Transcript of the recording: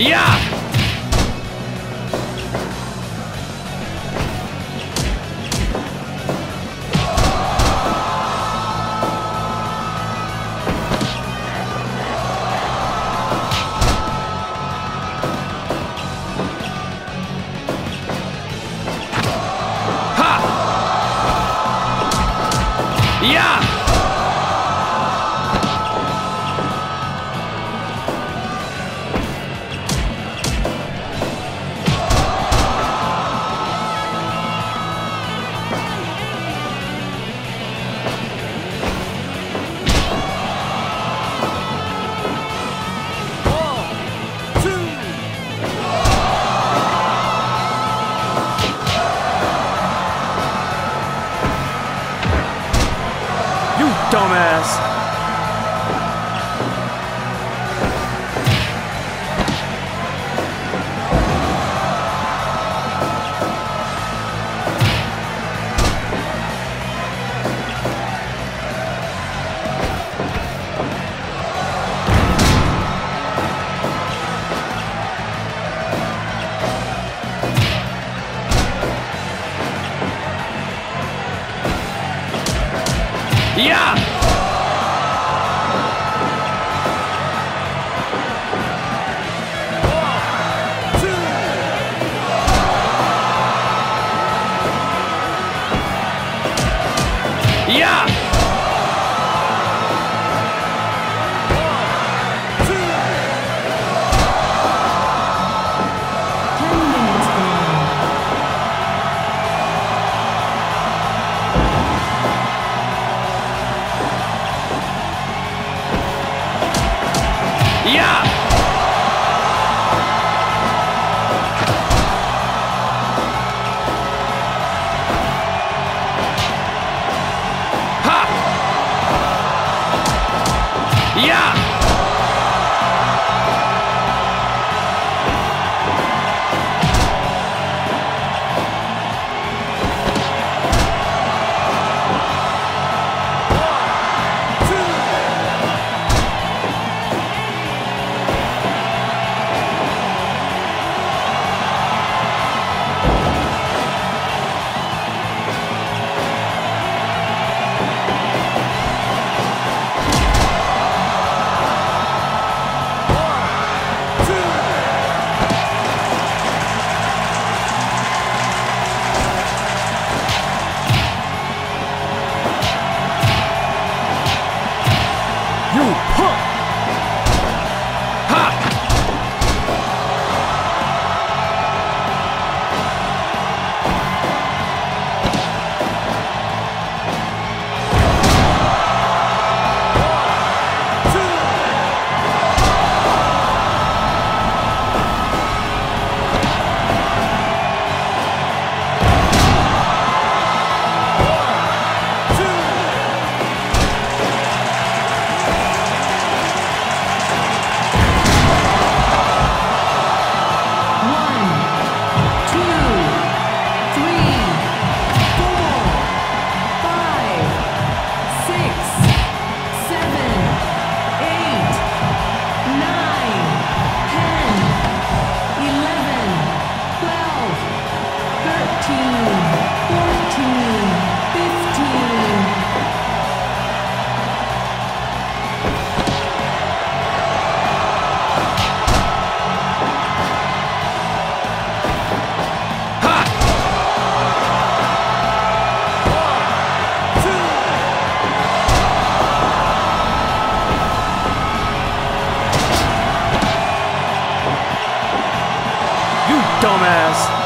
Yeah! dumbass. Dumbass.